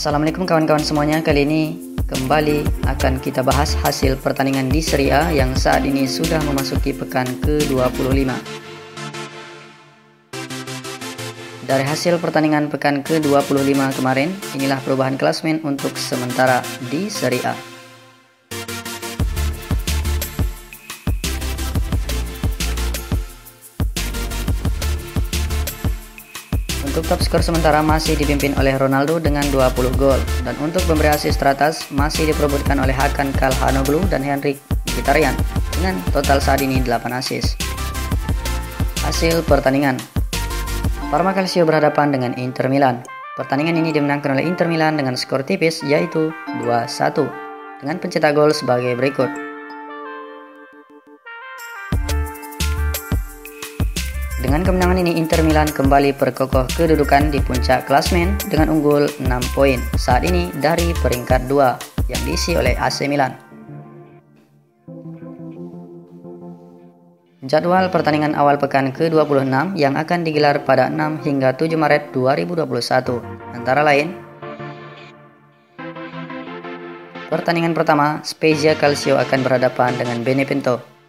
Assalamualaikum kawan-kawan semuanya. Kali ini kembali akan kita bahas hasil pertandingan di Serie A Yang saat ini sudah memasuki pekan ke-25 Dari hasil pertandingan pekan ke-25 kemarin Inilah perubahan klasmen untuk sementara di Serie A Untuk top skor sementara masih dipimpin oleh Ronaldo dengan 20 gol dan untuk pemberi asis teratas masih diperebutkan oleh Hakan Kalhanoglu dan Henrik Mkhitaryan dengan total saat ini 8 asis. Hasil pertandingan Parma Calcio berhadapan dengan Inter Milan. Pertandingan ini dimenangkan oleh Inter Milan dengan skor tipis yaitu 2-1 dengan pencetak gol sebagai berikut. Dengan kemenangan ini Inter Milan kembali perkokoh kedudukan di puncak klasmen dengan unggul 6 poin. Saat ini dari peringkat 2 yang diisi oleh AC Milan. Jadwal pertandingan awal pekan ke-26 yang akan digelar pada 6 hingga 7 Maret 2021 antara lain Pertandingan pertama, Spezia Calcio akan berhadapan dengan Benevento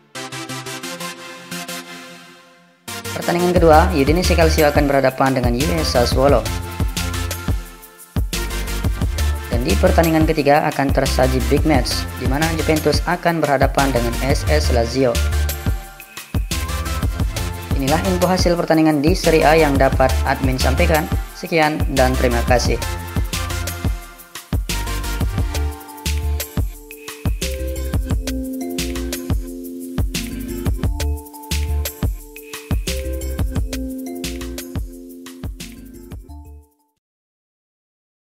Pertandingan kedua, Udinese Calcio akan berhadapan dengan US Sassuolo. Dan di pertandingan ketiga akan tersaji big match, di mana Juventus akan berhadapan dengan SS Lazio. Inilah info hasil pertandingan di Serie A yang dapat admin sampaikan. Sekian dan terima kasih.